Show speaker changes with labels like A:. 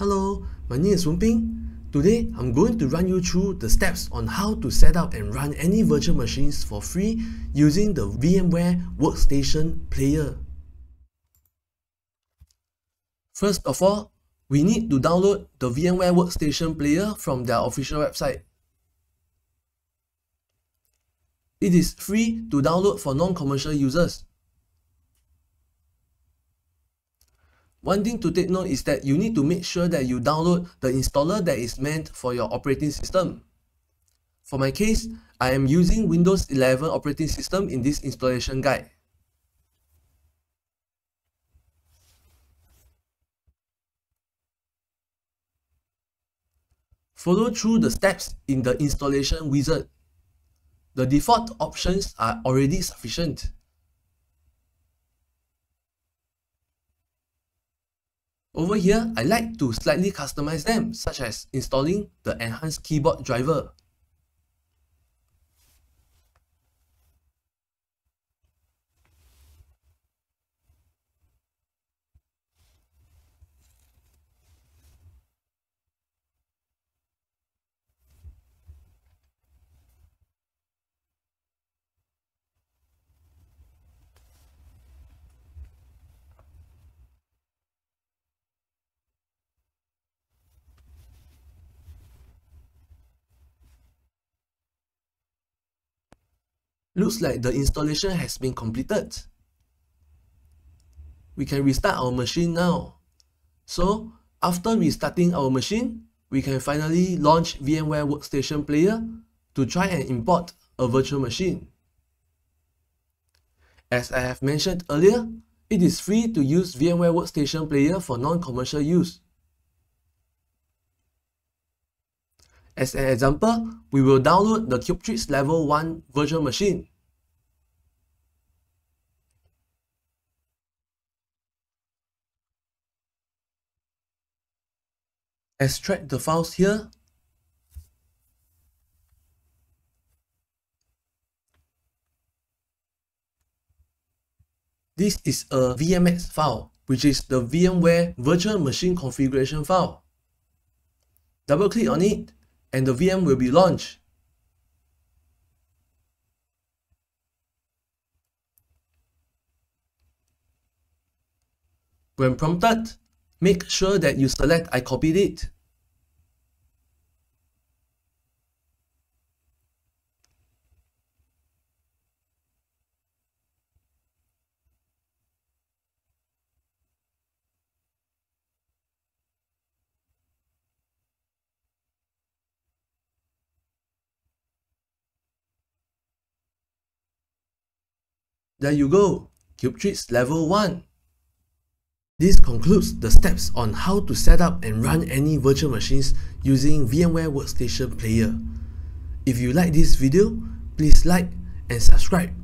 A: Hello, my name is Wenbin. Today, I'm going to run you through the steps on how to set up and run any virtual machines for free using the VMware Workstation Player. First of all, we need to download the VMware Workstation Player from their official website. It is free to download for non-commercial users. One thing to take note is that you need to make sure that you download the installer that is meant for your operating system. For my case, I am using Windows 11 operating system in this installation guide. Follow through the steps in the installation wizard. The default options are already sufficient. Over here, I like to slightly customize them, such as installing the enhanced keyboard driver. Looks like the installation has been completed. We can restart our machine now. So, after restarting our machine, we can finally launch VMware Workstation Player to try and import a virtual machine. As I have mentioned earlier, it is free to use VMware Workstation Player for non-commercial use. As an example, we will download the Kioptrix Level 1 virtual machine. Extract the files here. This is a VMX file, which is the VMware Virtual Machine Configuration file. Double click on it and the VM will be launched. When prompted, make sure that you select I copied it. There you go, Kioptrix level 1. This concludes the steps on how to set up and run any virtual machines using VMware Workstation Player. If you like this video, please like and subscribe